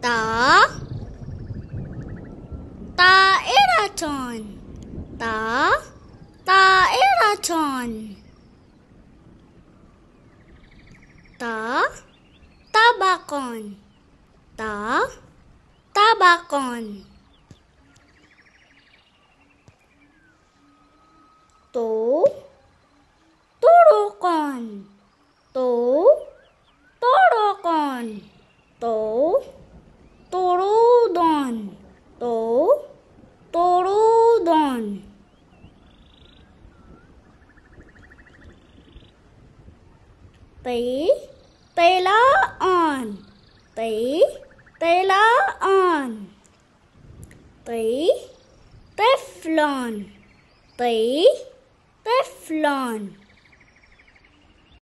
Ta. Taeraton Ta. Taeraton Ta. Tabakon. Ta. Tabakon. Tu torodon. To torodon. Pe pela on. Pe la on. Pe teflon. Pe teflon, pe, teflon.